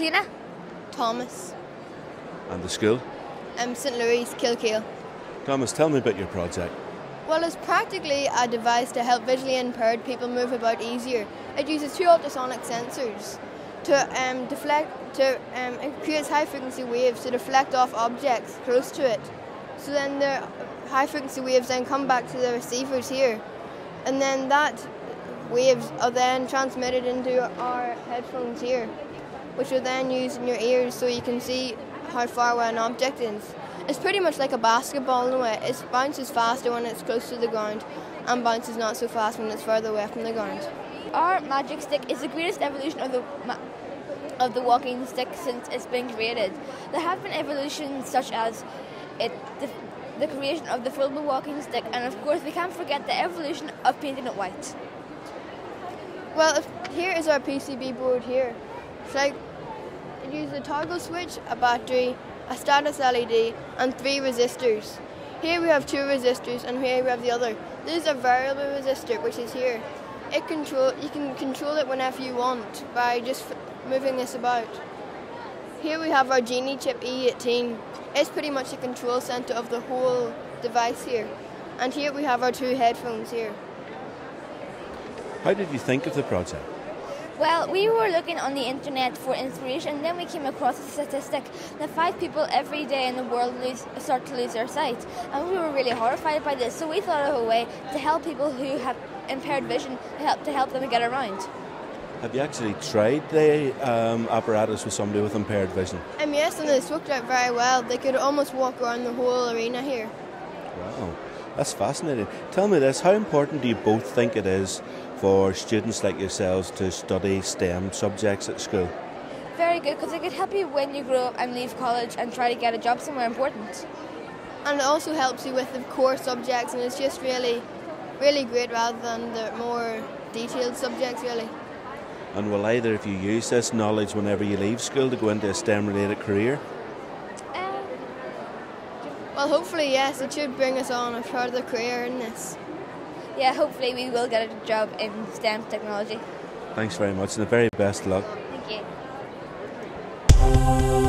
Cleaner. Thomas. And the school? Um, St Louis, Kilkeel. Thomas, tell me about your project. Well, it's practically a device to help visually impaired people move about easier. It uses two ultrasonic sensors to um, deflect, to um, it creates high frequency waves to deflect off objects close to it. So then the high frequency waves then come back to the receivers here, and then that waves are then transmitted into our headphones here, which are then used in your ears so you can see how far away an object is. It's pretty much like a basketball in a way. It bounces faster when it's close to the ground and bounces not so fast when it's further away from the ground. Our magic stick is the greatest evolution of the of the walking stick since it's been created. There have been evolutions such as it the, the creation of the foldable walking stick, and of course we can't forget the evolution of painting it white. Well, if, here is our PCB board here. It's like it uses a toggle switch, a battery, a status LED, and three resistors. Here we have two resistors, and here we have the other. This is a variable resistor, which is here. It control you can control it whenever you want by just moving this about. Here we have our Genie chip E18. It's pretty much the control center of the whole device here. And here we have our two headphones here. How did you think of the project? Well, we were looking on the internet for inspiration, and then we came across a statistic that five people every day in the world lose, start to lose their sight. And we were really horrified by this, so we thought of a way to help people who have impaired vision to help, to help them get around. Have you actually tried the um, apparatus with somebody with impaired vision? Um, yes, and it's worked out very well. They could almost walk around the whole arena here. Wow, that's fascinating. Tell me this how important do you both think it is for students like yourselves to study STEM subjects at school? Very good, because it could help you when you grow up and leave college and try to get a job somewhere important. And it also helps you with the core subjects, and it's just really, really great rather than the more detailed subjects, really. And will either of you use this knowledge whenever you leave school to go into a STEM related career? Um, Well, hopefully, yes, it should bring us on a further career in this. Yeah, hopefully we will get a job in STEM technology. Thanks very much and the very best luck. Thank you.